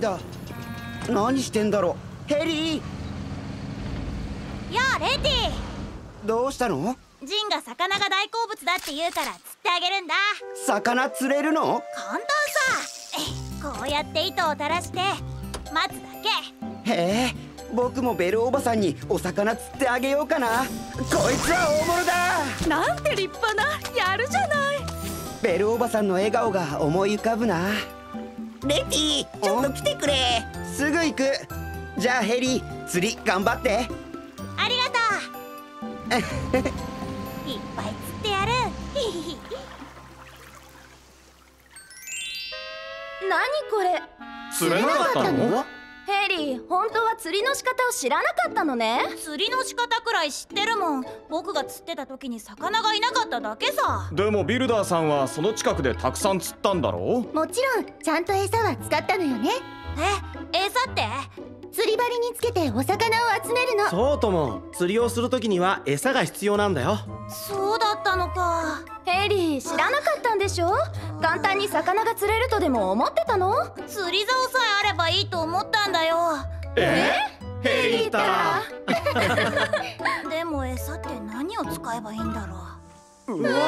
ーだ。何してんだろう。ヘリー。やあレティ。どうしたの？ジンが魚が大好物だって言うから釣ってあげるんだ。魚釣れるの？簡単さ。こうやって糸を垂らして。待つだけ。へえ僕もベルおばさんにお魚釣ってあげようかな。こいつは大物だ。なんて立派なやるじゃない。ベルおばさんの笑顔が思い浮かぶなレティちょっと来てくれ。すぐ行く。じゃあヘリー釣り頑張って。ありがとう。いっぱい釣ってやる。何これ？釣れなかったの？ヘリー本当は釣りの仕方を知らなかったのね。釣りの仕方くらい知ってるもん。僕が釣ってた時に魚がいなかっただけさ。でもビルダーさんはその近くでたくさん釣ったんだろう？もちろんちゃんと餌は使ったのよね。え餌って？釣り針につけてお魚を集めるの。そうとも釣りをする時には餌が必要なんだよ。そうだったのか。ヘリー知らなかったんでしょ？簡単に魚が釣れるとでも思ってたの？釣り竿さえあればいいと思ったんだよ。え？ヘリーた でも餌って何を使えばいいんだろう？うわ。これ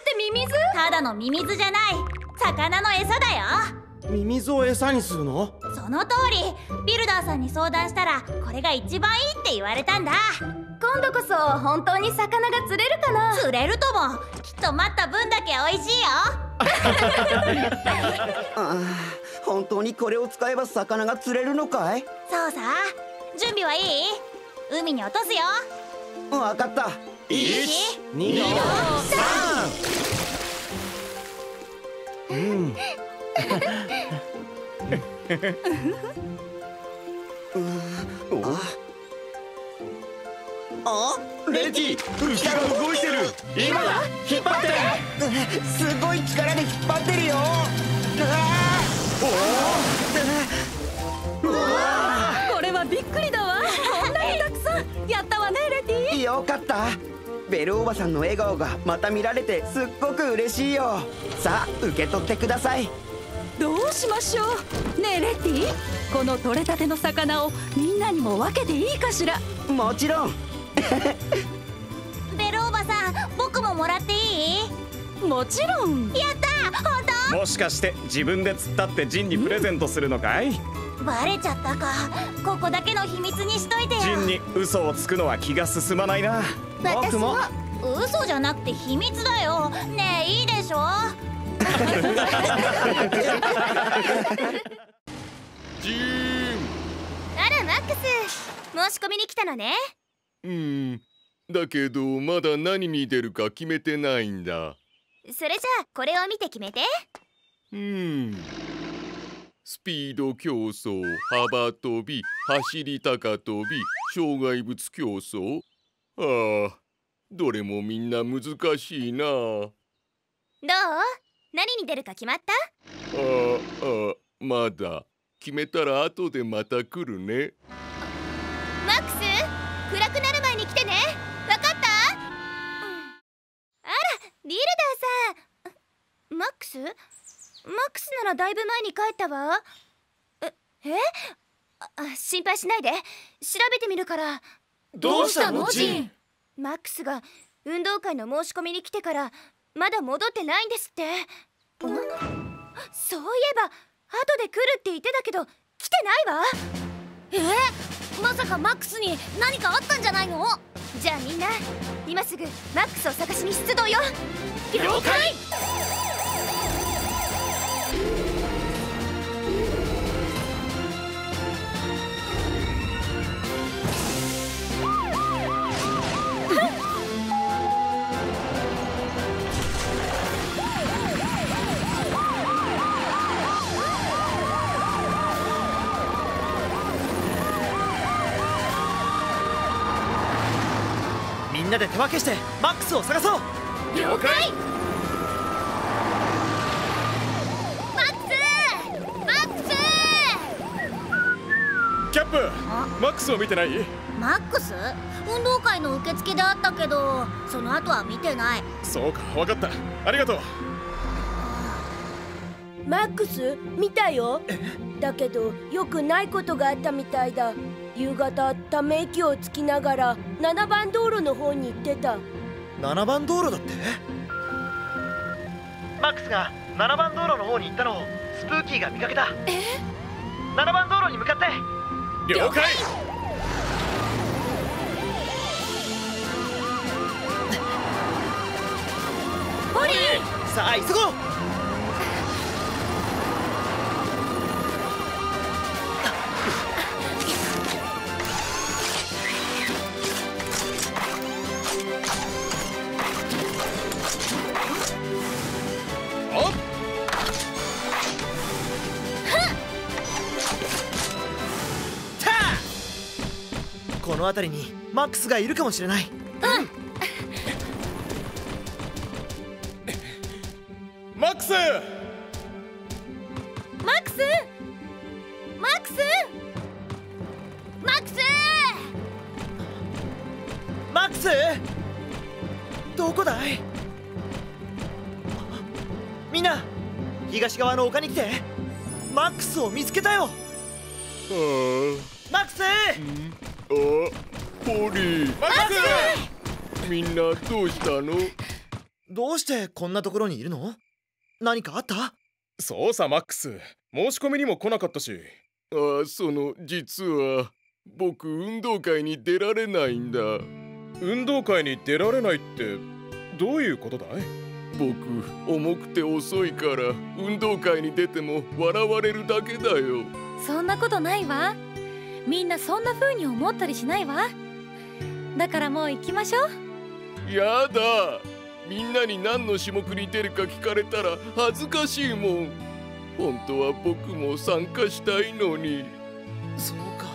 ってミミズ？ただのミミズじゃない。魚の餌だよミミズを餌にするの？その通り。ビルダーさんに相談したらこれが一番いいって言われたんだ。今度こそ本当に魚が釣れるかな？釣れるともきっと待った分だけ美味しいよ。あ 本当にこれを使えば魚が釣れるのかい？そうさ。準備はいい？海に落とすよ。分かった。123うんあレティ牛が動いてる。今だ。引っ張って。すごい力で引っ張ってるよ。これはびっくりだわ。こんなにたくさん。やったわねレティよかった。ベルおばさんの笑顔がまた見られてすっごく嬉しいよ。さあ受け取ってくださいどうしましょうねえレティこの取れたての魚をみんなにも分けていいかしらもちろん。ベルおばさん僕ももらっていい？もちろん。やった本当？もしかして自分で釣ったってジンにプレゼントするのかい？バレちゃったか。ここだけの秘密にしといてよ。ジンに嘘をつくのは気が進まないな。僕も。嘘じゃなくて秘密だよ。ねえいいでしょ？ジーン。あらマックス。申し込みに来たのね。うん。だけどまだ何に出るか決めてないんだ。それじゃあこれを見て決めて。うん。スピード競争幅跳び走り高跳び障害物競争。ああどれもみんな難しいな。どう？何に出るか決まった？ああまだ。決めたら後でまた来るね。マックス暗くなる前に来てね。わかった、うん、あらビルダーさん。マックス？マックスならだいぶ前に帰ったわ。ええ？あ心配しないで。調べてみるから。どうしたの？ジン。マックスが運動会の申し込みに来てからまだ戻ってないんですって。そういえば後で来るって言ってたけど来てないわ。え？ー、まさかマックスに何かあったんじゃないの？じゃあみんな今すぐマックスを探しに出動よ。了解！なで手分けしてマックスを探そう。了解。マックス！マックス！キャップマックスを見てない？マックス？運動会の受付であったけどその後は見てない。そうか分かった。ありがとう。マックス見たよ。だけどよくないことがあったみたいだ夕方ため息をつきながら7番道路の方に行ってた。7番道路だって？マックスが7番道路の方に行ったのをスプーキーが見かけた。え？7番道路に向かって。了解。ポリさあ急ごうの辺りにマックスがいるかもしれない。マックス！マックス？マックス？マックス！マックス？どこだい？みんな東側の丘に来てマックスを見つけたよ。マックスみんなどうしたの？どうしてこんなところにいるの？何かあった？そうさマックス。申し込みにも来なかったし。あその実は僕運動会に出られないんだ。運動会に出られないってどういうことだい？僕重くて遅いから運動会に出ても笑われるだけだよ。そんなことないわ。みんなそんな風に思ったりしないわ。だからもう行きましょうやだ。みんなに何の種目に出るか聞かれたら恥ずかしいもん。本当は僕も参加したいのに。そうか。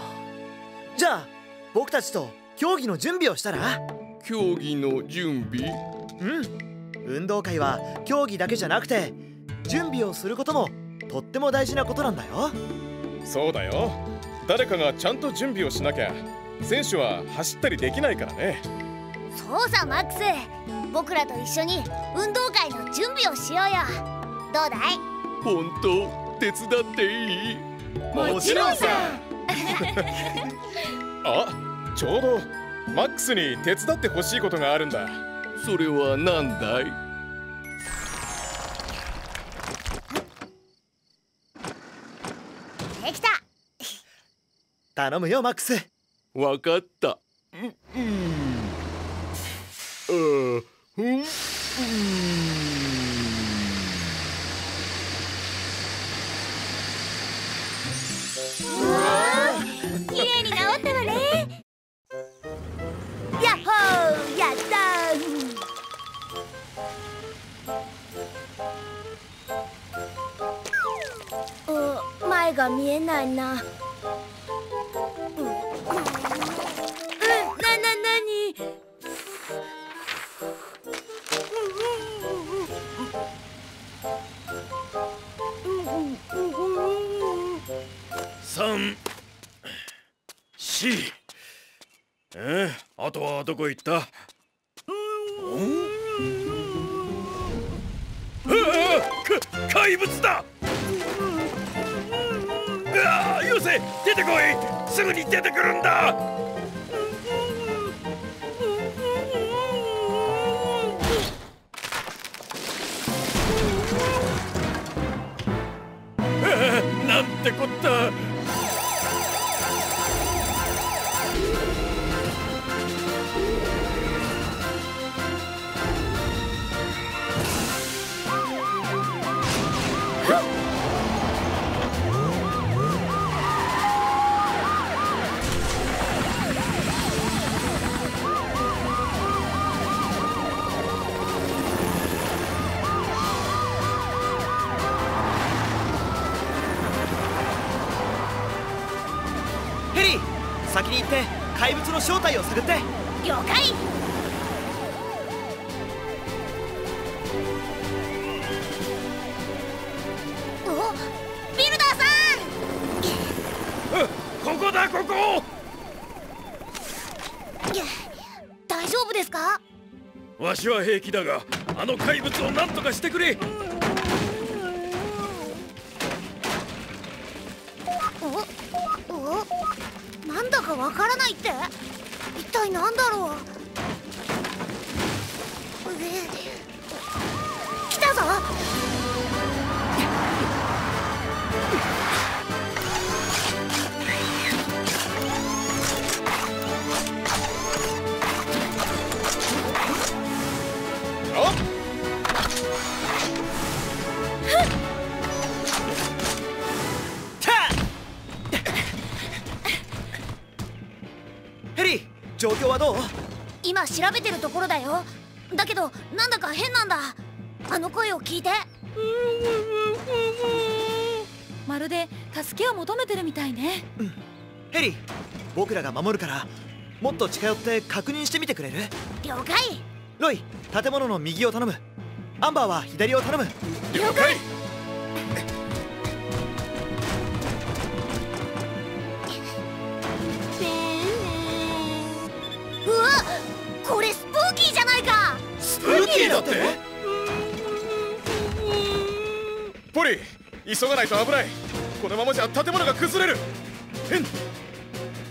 じゃあ僕たちと競技の準備をしたら？競技の準備？うん。運動会は競技だけじゃなくて準備をすることもとっても大事なことなんだよ。そうだよ。誰かがちゃんと準備をしなきゃ選手は走ったりできないからねそうさマックス。僕らと一緒に運動会の準備をしようよ。どうだい？本当手伝っていい？もちろんさ。あちょうどマックスに手伝ってほしいことがあるんだ。それは何だい？できた。頼むよマックス。わかった。うんうんあうん。綺麗に治ったわねやっほーやったうん。前が見えない、な先に行って怪物の正体を探って。了解。私は平気だがあの怪物を何とかしてくれ。なんだかわからないって。一体だろう。状況はどう？今調べてるところだよ。だけどなんだか変なんだ。あの声を聞いて。まるで助けを求めてるみたいね。ヘリ僕らが守るからもっと近寄って確認してみてくれる？了解。ロイ建物の右を頼む。アンバーは左を頼む。了解これスプーキーじゃないか。スプーキーだって？ポリ急がないと危ない。このままじゃ建物が崩れる。変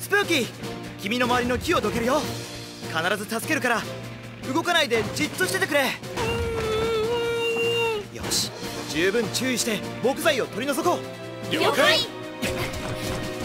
スプーキー君の周りの木をどけるよ。必ず助けるから動かないでじっとしててくれ。よし十分注意して木材を取り除こう。了解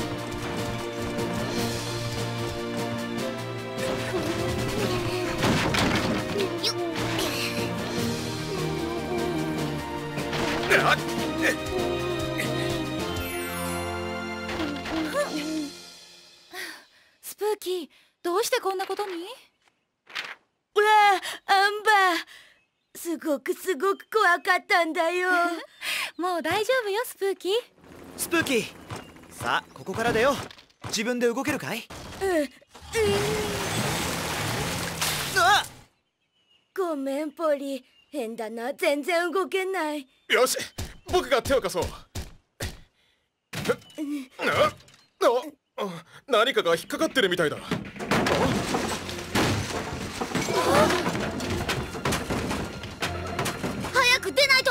ごくすごく怖かったんだよ。もう大丈夫よスプーキー。スプーキーさあここからだよ。自分で動けるかい？うん。あごめんポリ。変だな。全然動けない。よし僕が手を貸そう。何かが引っかかってるみたいだ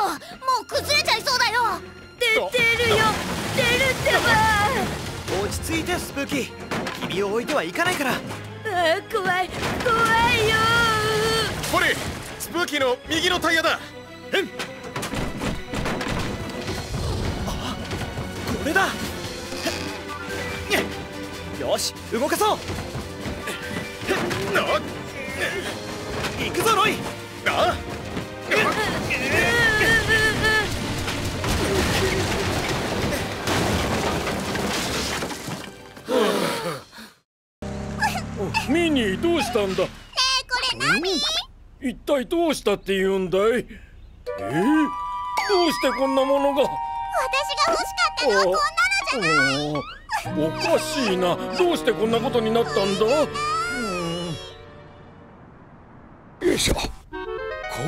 ともう崩れちゃいそうだよ。出てるよ。出るってば。落ち着いてスプーキー。君を置いてはいかないから。あー怖い。怖いよ。ポリスプーキーの右のタイヤだ。変。これだ。よし動かそう。行くぞロイ。あミニーどうしたんだ。これ何？一体どうしたって言うんだい？えー、どうしてこんなものが？私が欲しかったのはこんなのじゃない。おかしいな。どうしてこんなことになったんだ？よいしょ。こ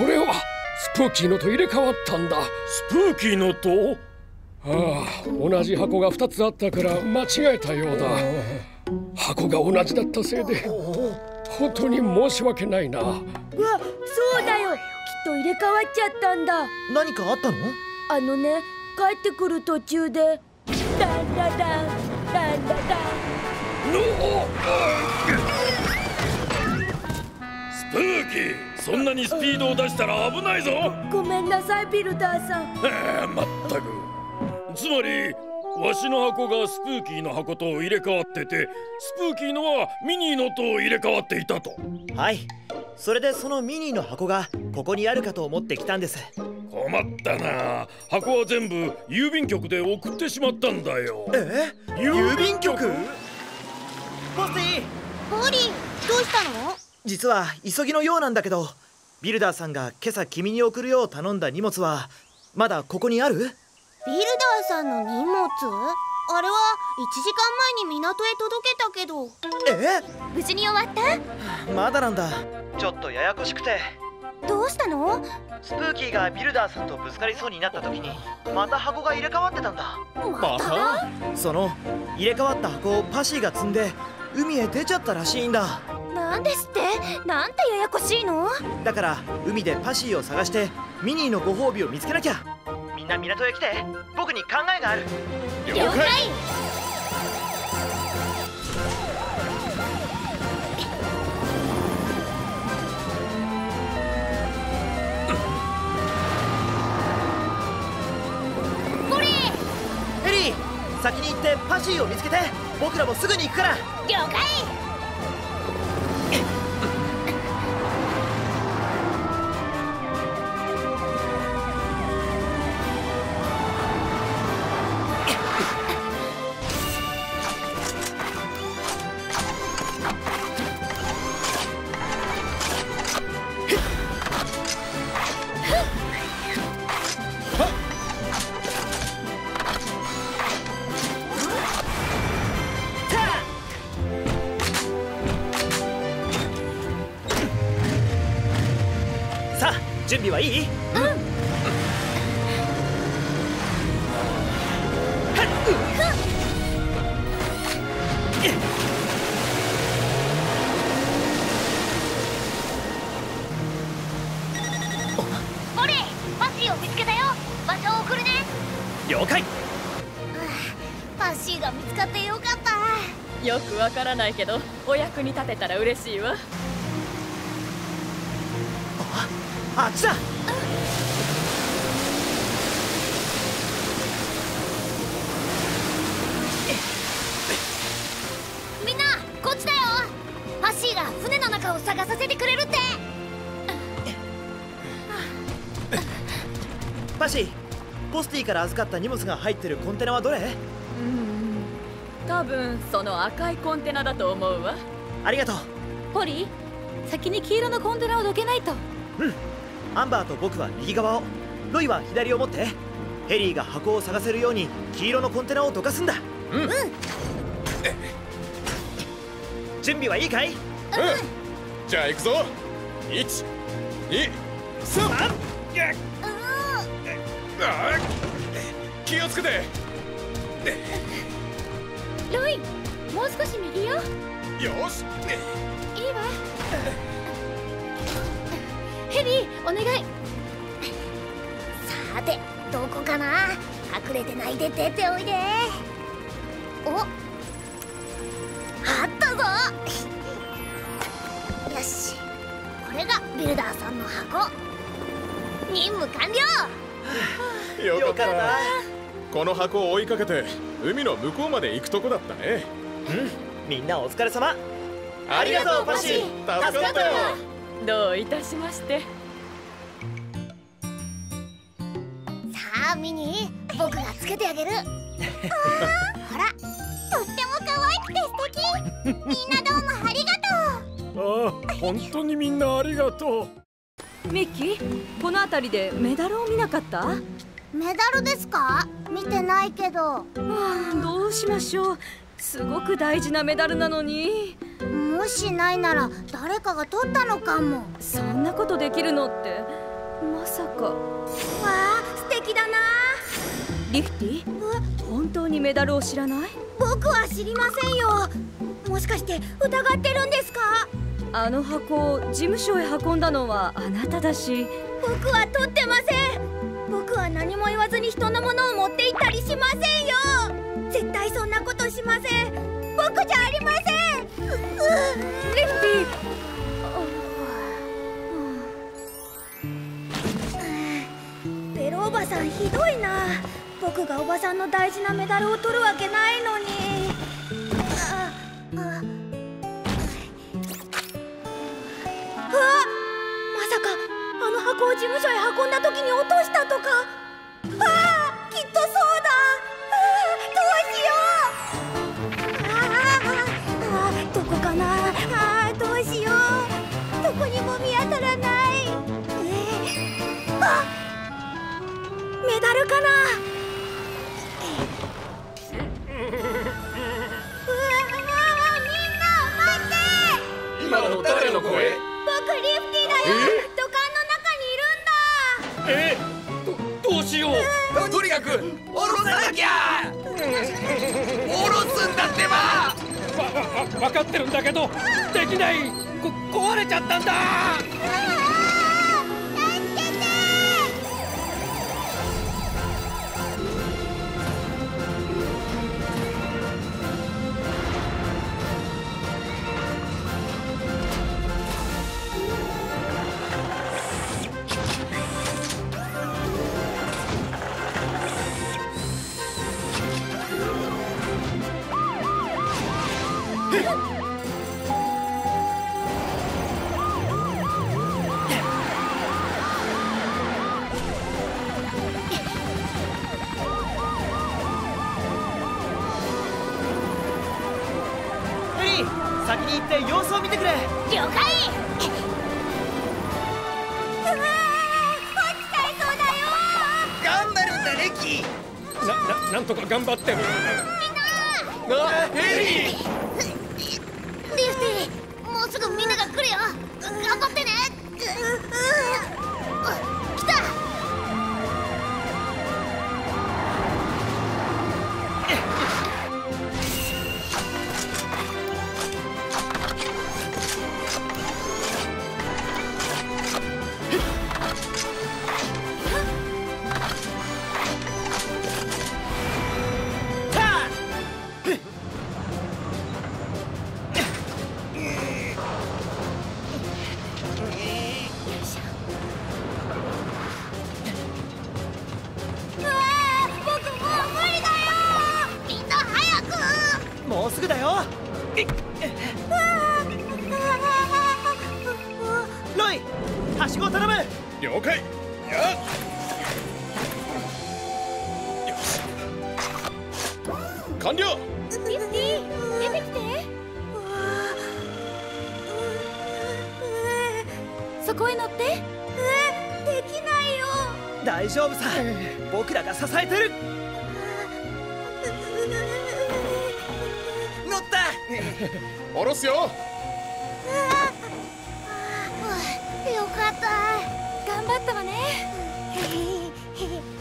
れはスプーキーのと入れ替わったんだ。スプーキーのと？ああ同じ箱が2つあったから間違えたようだ箱が同じだったせいで本当に申し訳ないな。うわそうだよ。きっと入れ替わっちゃったんだ。何かあったの？あのね帰ってくる途中で。ダンダダン。ダンダダスプーキー。そんなにスピードを出したら危ないぞ。ンごめんなさいビルダーさん。えー、まったく。つまりわしの箱がスプーキーの箱と入れ替わっててスプーキーのはミニーのと入れ替わっていたと。はい。それでそのミニーの箱がここにあるかと思ってきたんです。困ったな。箱は全部郵便局で送ってしまったんだよ。え郵便局？ポスティポリーどうしたの？実は急ぎのようなんだけどビルダーさんが今朝君に送るよう頼んだ荷物はまだここにある？ビルダーさんの荷物？あれは1時間前に港へ届けたけど。え？無事に終わった？まだなんだ。ちょっとややこしくて。どうしたの？スプーキーがビルダーさんとぶつかりそうになった時にまた箱が入れ替わってたんだ。また？その入れ替わった箱をパシーが積んで海へ出ちゃったらしいんだ。なんですって？なんてややこしいの？だから海でパシーを探してミニーのご褒美を見つけなきゃみんな港へ来て僕に考えがある。了解。これエリー先に行ってパシーを見つけて僕らもすぐに行くから。了解。ッシーが見つかってよかった。よくわからないけどお役に立てたら嬉しいわ。あっちだ。みんなこっちだよ。パッシーが船の中を探させてくれるって。パシーポスティから預かった荷物が入ってるコンテナはどれうん多分その赤いコンテナだと思うわ。ありがとう。ポリ先に黄色のコンテナをどけないと。うん。アンバーと僕は右側を。ロイは左を持ってヘリーが箱を探せるように黄色のコンテナをどかすんだ。うん、準備はいいかい？じゃあ行くぞ。1 2 3あ気をつけてロイもう少し右よ。よし。いいわ。ヘリーお願い。さてどこかな？隠れてないで出ておいで。おあったぞ。よし。これがビルダーさんの箱。任務完了。よかったこの箱を追いかけて海の向こうまで行くとこだったね。うん。みんなお疲れ様。ありがとうパシー。助かったよ。どういたしまして。さあミニー僕がつけてあげる。あーほら。とっても可愛くて素敵。みんなどうもありがとう。ああ本当にみんなありがとう。ミッキーこの辺りでメダルを見なかった？メダルですか？見てないけど。どうしましょう。すごく大事なメダルなのに。もしないなら誰かが取ったのかも。そんなことできるのってまさか。わあ素敵だな。リフティ？本当にメダルを知らない？僕は知りませんよ。もしかして疑ってるんですか？あの箱を事務所へ運んだのはあなただし。僕は取ってません僕は何も言わずに人のものを持って行ったりしませんよ。絶対そんなことしません。僕じゃありません。リフティベロおばさんひどいな。僕がおばさんの大事なメダルを取るわけないのにの箱を事務所へ運んだ時に落としたとか。ああきっとそうだ。ああどうしよう。ああああどこかな。ああどうしよう。どこにも見当たらない。えーあメダルかな。の声？僕リフティだよえどどうしよう。とにかく下ろさなきゃ。下ろすんだってば。わわ分かってるんだけどできない。こ壊れちゃったんだ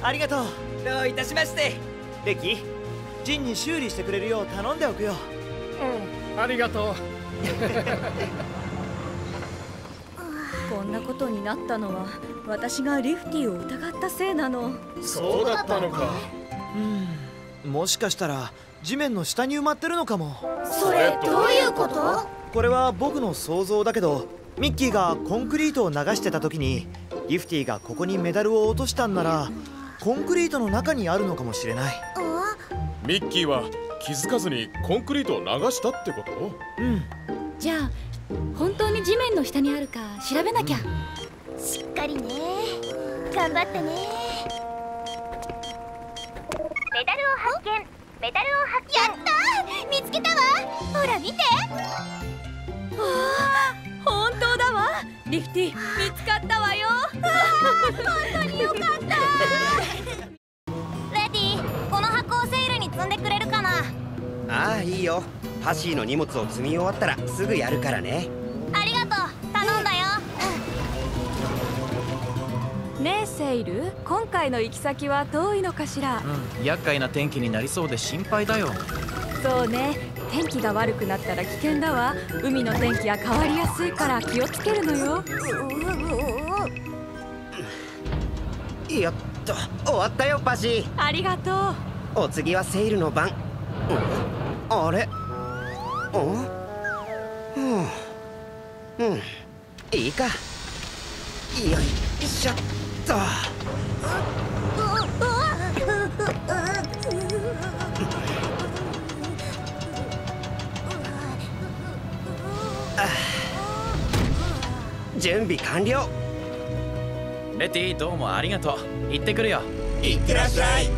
ありがとう。どういたしまして。レキジンに修理してくれるよう頼んでおくよ。うんありがとう。こんなことになったのは私がリフティを疑ったせいなの。そうだったのか。うん。もしかしたら地面の下に埋まってるのかも。それどういうこと？これは僕の想像だけどミッキーがコンクリートを流してた時にギフティがここにメダルを落としたんならコンクリートの中にあるのかもしれない。ミッキーは気づかずにコンクリートを流したってこと？うん。じゃあ本当に地面の下にあるか調べなきゃ。しっかりね。頑張ってね。メダルを発見。メダルを発見。やったー！見つけたわ。ほら見て本当だわ。リフティ見つかったわよ。本当によかった。レディこの箱をセールに積んでくれるかな？ああいいよ。パシーの荷物を積み終わったらすぐやるからね。ありがとう。頼んだよ。ねえセイル。今回の行き先は遠いのかしら？うん。厄介な天気になりそうで心配だよ。そうね天気が悪くなったら危険だわ。海の天気は変わりやすいから気をつけるのよ。やっと終わったよパシありがとう。お次はセールの番ん。あれ？うん。いいか。よいしょっと準備完了。レティどうもありがとう。行ってくるよ。いってらっしゃい。うん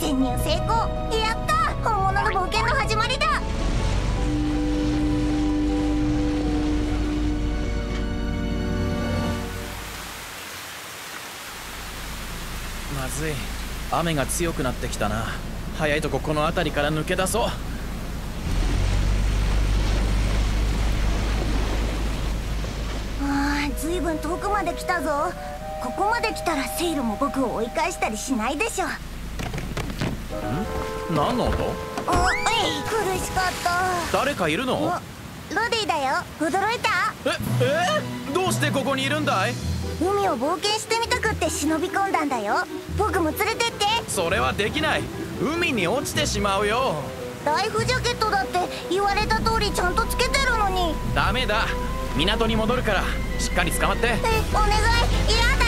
潜入成功。やった本物の冒険の始まりだ。まずい。雨が強くなってきたな。早いとここの辺りから抜け出そうあーずいぶん遠くまで来たぞ。ここまで来たらセイルも僕を追い返したりしないでしょ。何の音？おえい苦しかった。誰かいるの？ロディだよ。驚いた？ええ？どうしてここにいるんだい？海を冒険してみたくって忍び込んだんだよ。僕も連れてって。それはできない。海に落ちてしまうよ。ライフジャケットだって言われた通りちゃんとつけてるのに。ダメだ港に戻るからしっかり捕まって。お願い。嫌だよ帰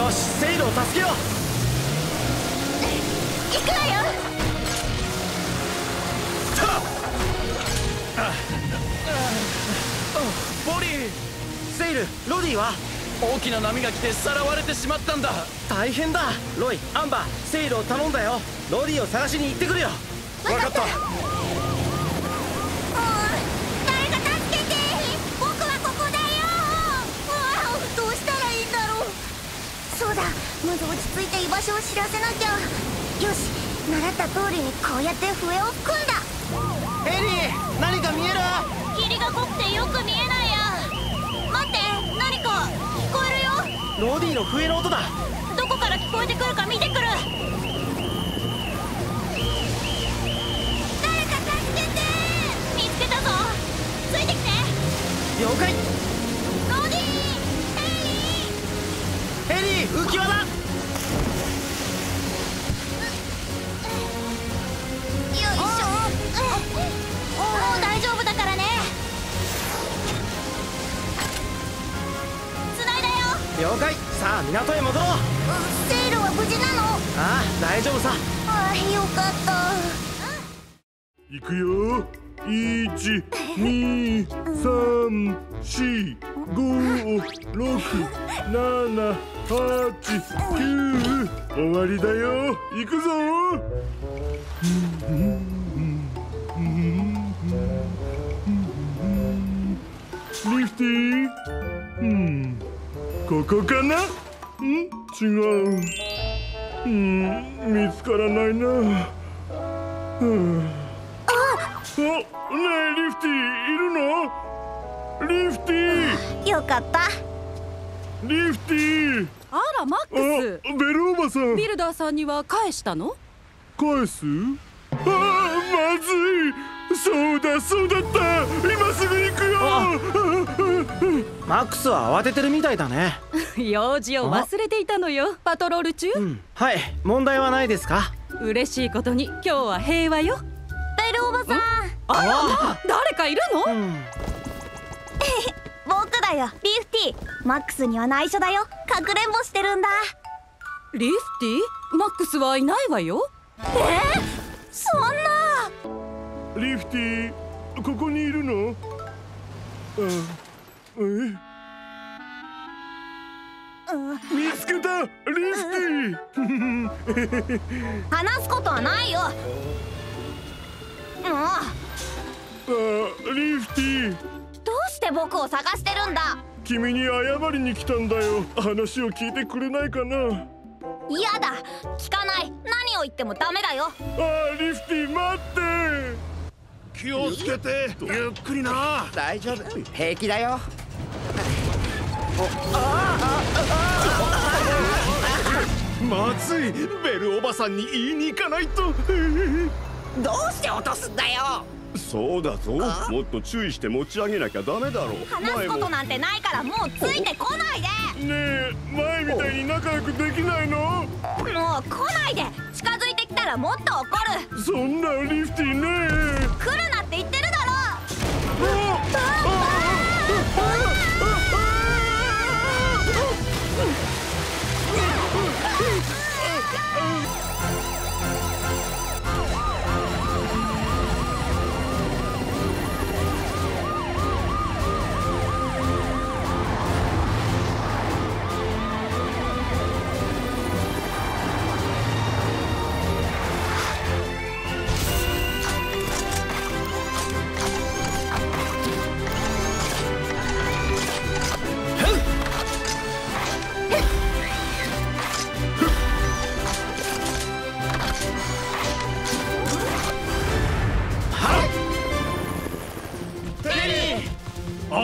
よしセイルを助けよう。行くわよ。ボリーセイルロディは？大きな波が来てさらわれてしまったんだ。大変だ。ロイアンバーセイルを頼んだよ。ロディを探しに行ってくるよ。分かった誰か助けて僕はここだよわあどうしたらいいんだろうそうだまず落ち着いて居場所を知らせなきゃ。よし習った通りにこうやって笛を吹くんだ。エリー何か見える？霧が濃くてよく見えないや。待って何か聞こえるよ。ロディの笛の音だ。どこから聞こえてくるか見てくる。誰か助けて。見つけたぞ。ついてきて。了解。ロディエリー浮き輪だ了解。さあ港へ戻ろう。セイルは無事なの？ああ大丈夫さ。ああよかった。行くよ。一二三四五六七八九終わりだよ。行くぞ。リフティうんここかな？うん？違う。うん見つからないな。うん。おねえリフティいるの？リフティよかった。リフティあらマックあベルおばさん。スビルダーさんには返したの？返す？ああまずいそうだそうだった。今すぐ行くよ。マックスは慌ててるみたいだね。用事を忘れていたのよ。パトロール中、はい。問題はないですか？嬉しいことに今日は平和よ。ベルおばさん。あらまあ。誰かいるの、僕だよ。リフティ。マックスには内緒だよ。かくれんぼしてるんだ。リフティ？マックスはいないわよ。えー、そんなリフティここにいるの？見つけた！リフティ 話すことはないよ。もう。あリフティどうして僕を探してるんだ？君に謝りに来たんだよ。話を聞いてくれないかな？嫌だ。聞かない。何を言ってもダメだよ。あリフティ待って気をつけて。ゆっくりな。大丈夫。平気だよ。まずい。ベルおばさんに言いに行かないと。どうして落とすんだよ。そうだぞ。もっと注意して持ち上げなきゃダメだろう。話すことなんてないからもうついてこないで。ねえ前みたいに仲良くできないの？もう来ないで。近づいてらもっと怒る。そんなリフティね。来るなって言ってるだろ。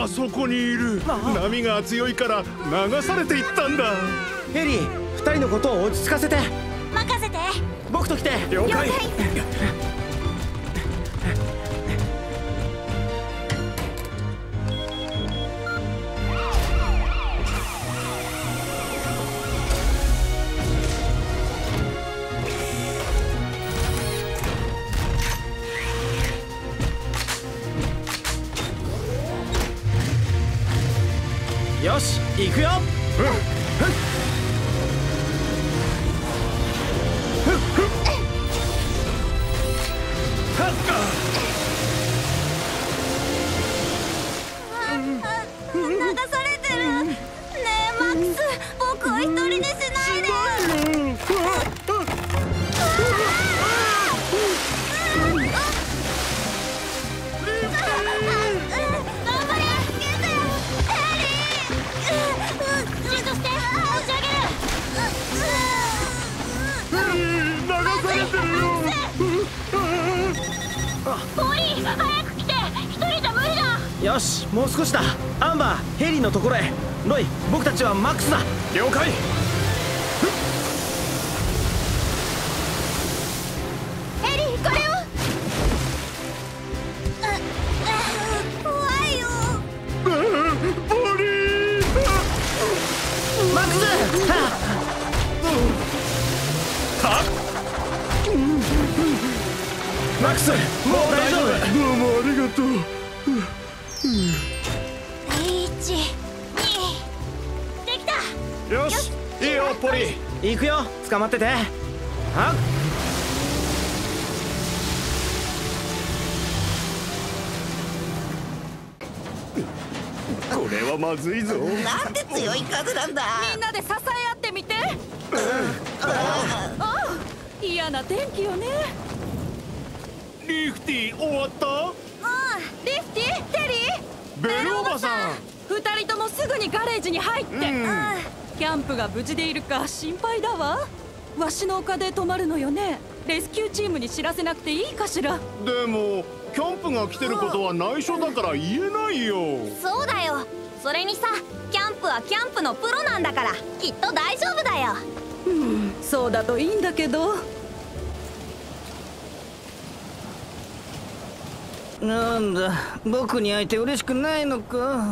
そこにいる。波が強いから流されていったんだ。ヘリー二人のことを落ち着かせて。任せて。僕と来て。了解行くよ。捕まってて。はっ。これはまずいぞ。なんで強い風なんだ。みんなで支え合ってみて。ああ嫌な天気よね。リフティ終わった？うん。リフティ？テリー？ベルおばさん。二人ともすぐにガレージに入って、キャンプが無事でいるか心配だわ。わしの丘で泊まるのよね。レスキューチームに知らせなくていいかしら。でもキャンプが来てることは内緒だから言えないよ。そうだよ。それにさキャンプはキャンプのプロなんだからきっと大丈夫だよ。うんそうだといいんだけど。なんだ僕に会えて嬉しくないのか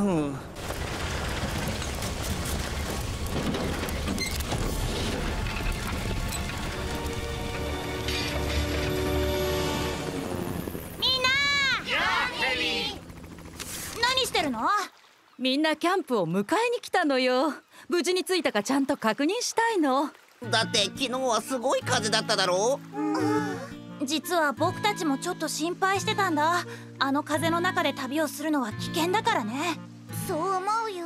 みんなキャンプを迎えに来たのよ。無事に着いたかちゃんと確認したいの。だって昨日はすごい風だっただろ？実は僕たちもちょっと心配してたんだ。あの風の中で旅をするのは危険だからね。そう思うよ。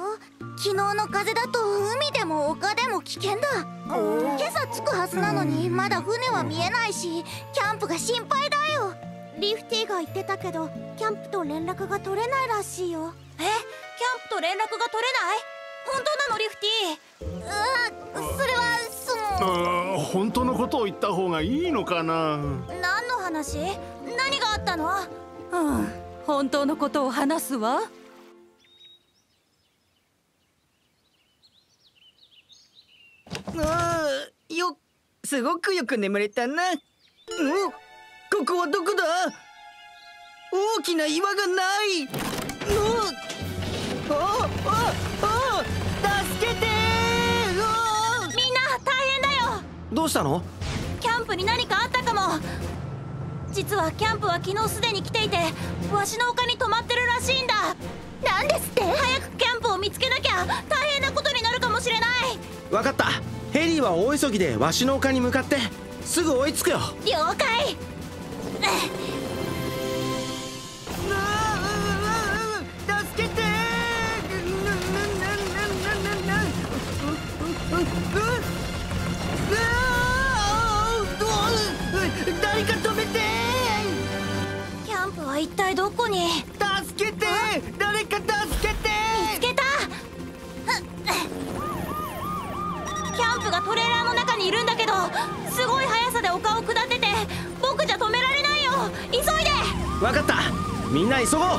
昨日の風だと海でも丘でも危険だ。今朝着くはずなのにまだ船は見えないしキャンプが心配だよ。リフティが言ってたけどキャンプと連絡が取れないらしいよえキャンプと連絡が取れない？本当なのリフティうそれはその。本当のことを言った方がいいのかな？何の話？何があったの？うん本当のことを話すわ。ああよすごくよく眠れたな。おここはどこだ？大きな岩がないどうしたの？キャンプに何かあったかも。実はキャンプは昨日すでに来ていてわしの丘に泊まってるらしいんだ。なんですって？早くキャンプを見つけなきゃ大変なことになるかもしれない。わかった。ヘリーは大急ぎでわしの丘に向かってすぐ追いつくよ。了解一体どこに？助けて！誰か助けて！見つけた！キャンプがトレーラーの中にいるんだけどすごい速さで丘を下ってて僕じゃ止められないよ！急いで！わかった。みんな急ごう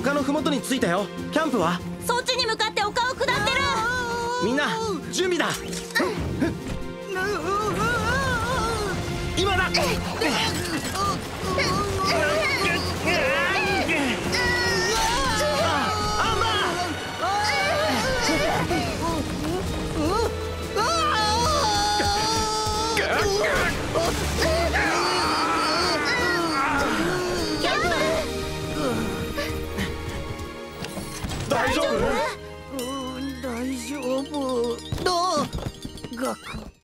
丘の麓に着いたよ。キャンプは？そっちに向かって丘を下ってる。みんな準備だ。今